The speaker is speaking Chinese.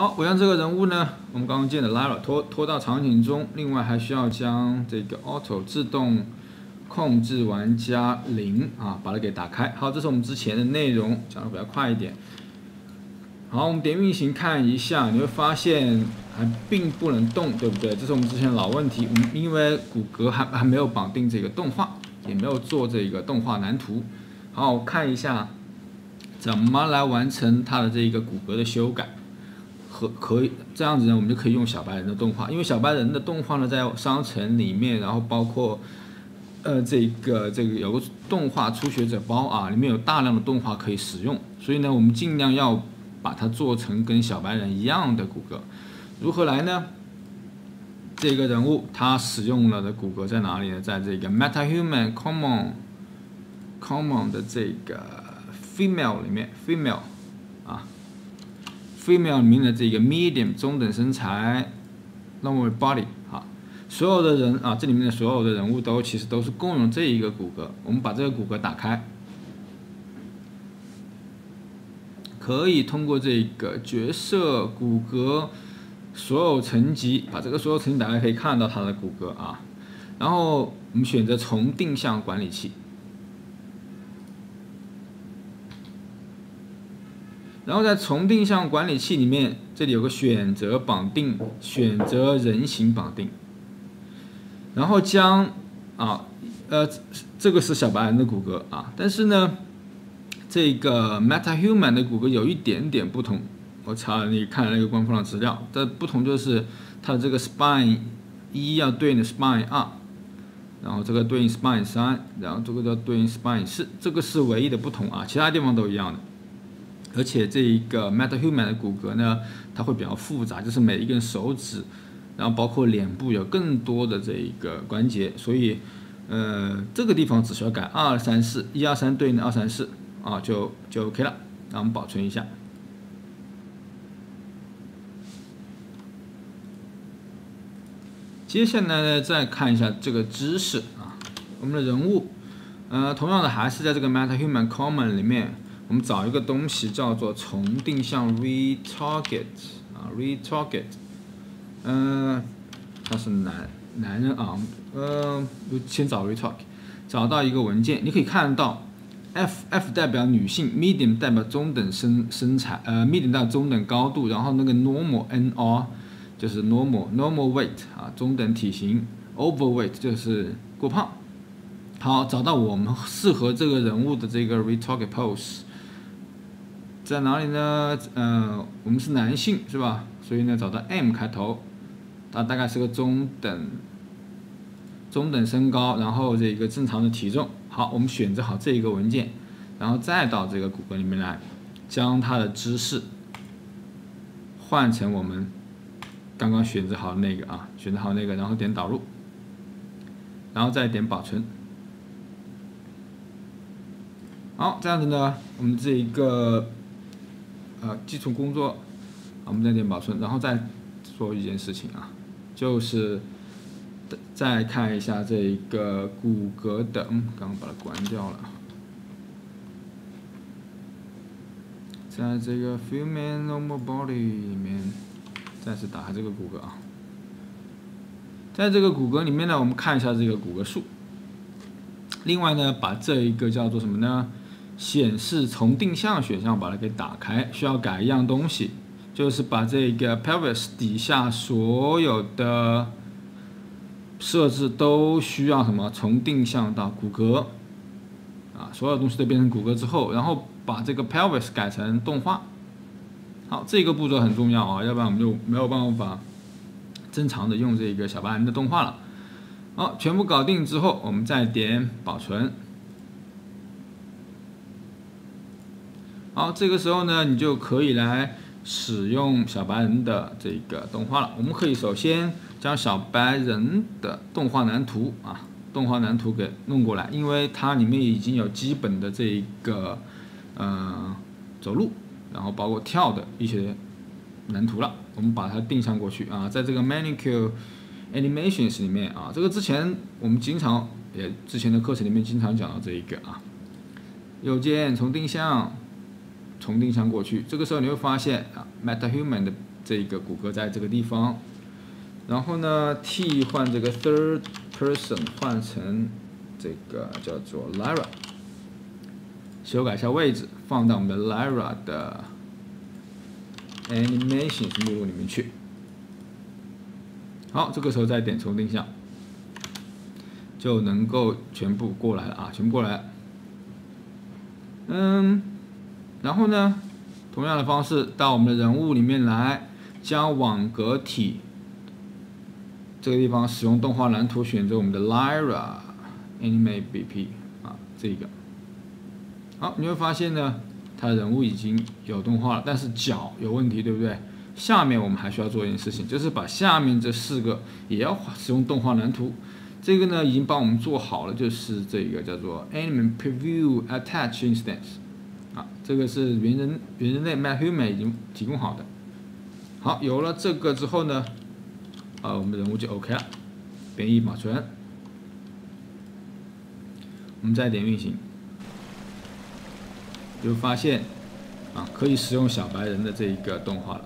好，我让这个人物呢，我们刚刚建的 Lara 拖拖到场景中，另外还需要将这个 Auto 自动控制玩家零啊，把它给打开。好，这是我们之前的内容，讲的比较快一点。好，我们点运行看一下，你会发现还并不能动，对不对？这是我们之前的老问题，我们因为骨骼还还没有绑定这个动画，也没有做这个动画蓝图。好，我看一下怎么来完成它的这个骨骼的修改。和可以这样子呢，我们就可以用小白人的动画，因为小白人的动画呢，在商城里面，然后包括呃这个这个有个动画初学者包啊，里面有大量的动画可以使用，所以呢，我们尽量要把它做成跟小白人一样的骨骼。如何来呢？这个人物他使用了的骨骼在哪里呢？在这个 MetaHuman Common Common 的这个 Female 里面，Female 啊。Female 里面的这个 medium 中等身材，normal body 好，所有的人啊，这里面的所有的人物都其实都是共用这一个骨骼。我们把这个骨骼打开，可以通过这个角色骨骼所有层级，把这个所有层级打开，可以看到它的骨骼啊。然后我们选择重定向管理器。然后在重定向管理器里面，这里有个选择绑定，选择人形绑定，然后将啊呃这个是小白人的骨骼啊，但是呢这个 MetaHuman 的骨骼有一点点不同，我查了你看那个官方的资料，这不同就是它的这个 Spine 一要对应的 Spine 二，然后这个对应 Spine 三，然后这个要对应 Spine 四，这个是唯一的不同啊，其他地方都一样的。而且这一个 MetaHuman 的骨骼呢，它会比较复杂，就是每一根手指，然后包括脸部有更多的这一个关节，所以，呃，这个地方只需要改二三四，一二三对应的二三四啊，就就 OK 了。那我们保存一下。接下来呢，再看一下这个知识啊，我们的人物，呃，同样的还是在这个 MetaHuman Common 里面。我们找一个东西叫做重定向 retarget 啊，retarget，嗯，他是男男人啊，呃，先找 retarget，找到一个文件，你可以看到，F F 代表女性，medium 代表中等身身材，呃，medium 代表中等高度，然后那个 normal N R 就是 normal normal weight 啊，中等体型，overweight 就是过胖。好，找到我们适合这个人物的这个 retarget pose。在哪里呢？嗯，我们是男性是吧？所以呢，找到 M 开头，它大概是个中等中等身高，然后这一个正常的体重。好，我们选择好这一个文件，然后再到这个骨骼里面来，将它的姿势换成我们刚刚选择好的那个啊，选择好那个，然后点导入，然后再点保存。好，这样子呢，我们这一个。呃，基础工作，我们再点保存，然后再做一件事情啊，就是再看一下这一个骨骼的，嗯，刚刚把它关掉了，在这个 Human Normal Body 里面，再次打开这个骨骼啊，在这个骨骼里面呢，我们看一下这个骨骼数，另外呢，把这一个叫做什么呢？显示从定向选项把它给打开，需要改一样东西，就是把这个 pelvis 底下所有的设置都需要什么？从定向到骨骼，啊，所有东西都变成骨骼之后，然后把这个 pelvis 改成动画。好，这个步骤很重要啊，要不然我们就没有办法正常的用这个小白人的动画了。好，全部搞定之后，我们再点保存。好，这个时候呢，你就可以来使用小白人的这个动画了。我们可以首先将小白人的动画蓝图啊，动画蓝图给弄过来，因为它里面已经有基本的这一个呃走路，然后包括跳的一些蓝图了。我们把它定向过去啊，在这个 Manicure Animations 里面啊，这个之前我们经常也之前的课程里面经常讲到这一个啊，右键从定向。重定向过去，这个时候你会发现啊，MetaHuman 的这个骨骼在这个地方，然后呢，替换这个 third person 换成这个叫做 Lara，修改一下位置，放到我们的 Lara 的 Animations 目录里面去。好，这个时候再点重定向，就能够全部过来了啊，全部过来。嗯，然后呢，同样的方式到我们的人物里面来，将网格体这个地方使用动画蓝图，选择我们的 Lyra Anime BP 啊，这个。好，你会发现呢，它人物已经有动画了，但是脚有问题，对不对？下面我们还需要做一件事情，就是把下面这四个也要使用动画蓝图。这个呢，已经帮我们做好了，就是这个叫做 Anime Preview Attach Instance，啊，这个是原人原人类，My Human 已经提供好的。好，有了这个之后呢，啊，我们人物就 OK 了，编译保存，我们再点运行，就发现啊，可以使用小白人的这一个动画了。